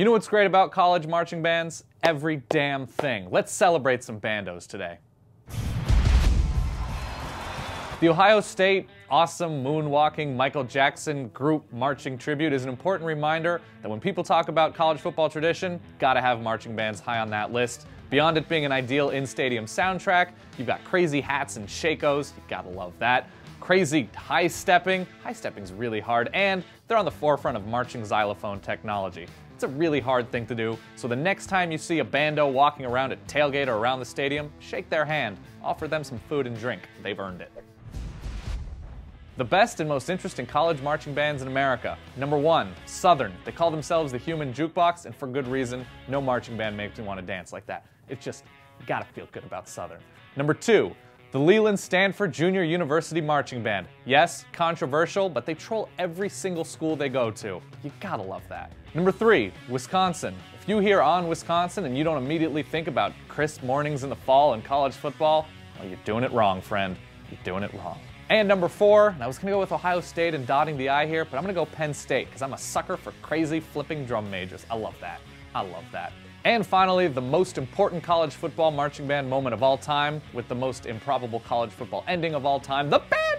You know what's great about college marching bands? Every damn thing. Let's celebrate some bandos today. The Ohio State Awesome Moonwalking Michael Jackson Group Marching Tribute is an important reminder that when people talk about college football tradition, gotta have marching bands high on that list. Beyond it being an ideal in-stadium soundtrack, you've got crazy hats and shakos, you gotta love that. Crazy high stepping, high stepping's really hard, and they're on the forefront of marching xylophone technology. It's a really hard thing to do, so the next time you see a bando walking around at tailgate or around the stadium, shake their hand, offer them some food and drink. They've earned it. The best and most interesting college marching bands in America. Number one, Southern. They call themselves the human jukebox, and for good reason. No marching band makes me want to dance like that. It's just, gotta feel good about Southern. Number two, the Leland Stanford Junior University Marching Band. Yes, controversial, but they troll every single school they go to. You gotta love that. Number three, Wisconsin. If you hear on Wisconsin and you don't immediately think about crisp mornings in the fall and college football, well, you're doing it wrong, friend. You're doing it wrong. And number four, and I was gonna go with Ohio State and dotting the I here, but I'm gonna go Penn State because I'm a sucker for crazy flipping drum majors. I love that. I love that. And finally, the most important college football marching band moment of all time, with the most improbable college football ending of all time, the band!